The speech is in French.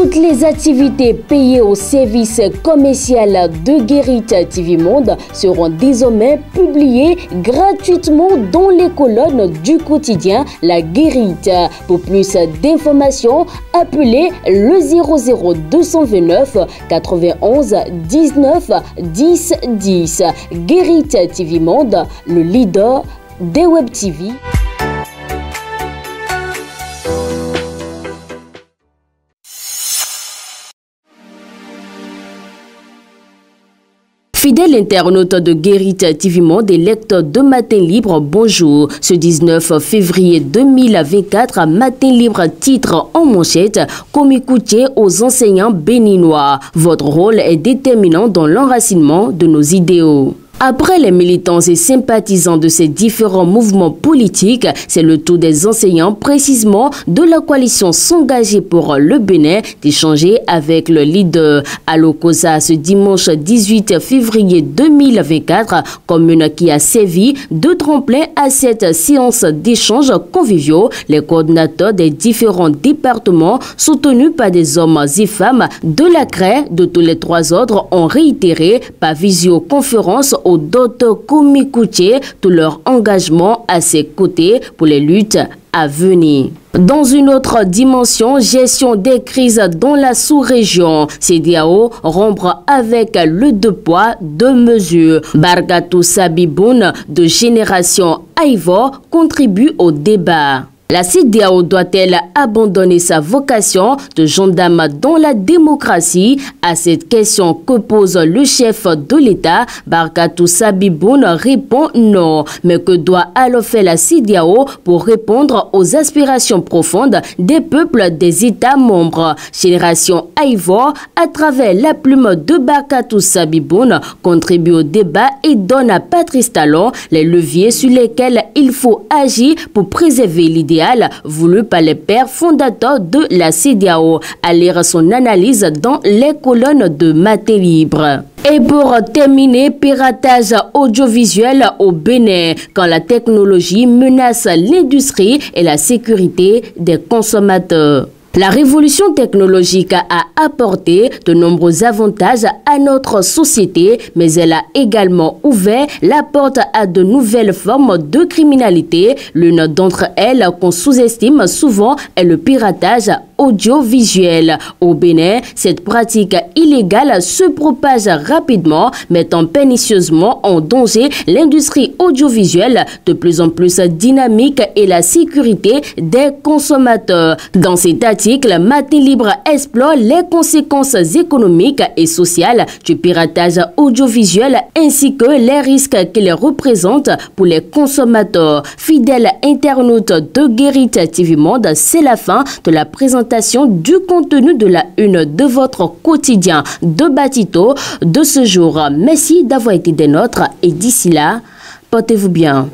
Toutes les activités payées au service commercial de Guérit TV Monde seront désormais publiées gratuitement dans les colonnes du quotidien La Guérite. Pour plus d'informations, appelez le 00229 91 19 10 10. Guérit TV Monde, le leader des Web TV. Fidèle internaute de Guérit TV Monde et lecteur de Matin Libre, bonjour. Ce 19 février 2024, Matin Libre titre en manchette Comme écoutier aux enseignants béninois. Votre rôle est déterminant dans l'enracinement de nos idéaux. Après les militants et sympathisants de ces différents mouvements politiques, c'est le tour des enseignants précisément de la coalition s'engager pour le Bénin d'échanger avec le leader à l'Okosa ce dimanche 18 février 2024, commune qui a servi de tremplin à cette séance d'échange conviviaux. Les coordinateurs des différents départements soutenus par des hommes et femmes de la CRE de tous les trois ordres ont réitéré par visioconférence aux d'autres Koumikoutier tout leur engagement à ses côtés pour les luttes à venir. Dans une autre dimension, gestion des crises dans la sous-région, CDAO rompre avec le deux poids, deux mesures. Bargatou Sabiboun de Génération Ivor contribue au débat. La CDAO doit-elle abandonner sa vocation de gendarme dans la démocratie? À cette question que pose le chef de l'État, Barkatou Sabiboun répond non. Mais que doit alors faire la CDAO pour répondre aux aspirations profondes des peuples des États membres? Génération Ivor, à travers la plume de Barkatou Sabiboun, contribue au débat et donne à Patrice Talon les leviers sur lesquels il faut agir pour préserver l'idée voulu par les pères fondateurs de la CDAO. À lire son analyse dans les colonnes de Maté Libre. Et pour terminer, piratage audiovisuel au Bénin, quand la technologie menace l'industrie et la sécurité des consommateurs. La révolution technologique a apporté de nombreux avantages à notre société, mais elle a également ouvert la porte à de nouvelles formes de criminalité. L'une d'entre elles qu'on sous-estime souvent est le piratage audiovisuel. Au Bénin, cette pratique illégale se propage rapidement, mettant pernicieusement en danger l'industrie audiovisuelle de plus en plus dynamique et la sécurité des consommateurs. Dans cet article, Maté Libre explore les conséquences économiques et sociales du piratage audiovisuel ainsi que les risques qu'il représente pour les consommateurs. Fidèles internautes de Guérit TV c'est la fin de la du contenu de la une de votre quotidien de Batito de ce jour. Merci d'avoir été des nôtres et d'ici là, portez-vous bien.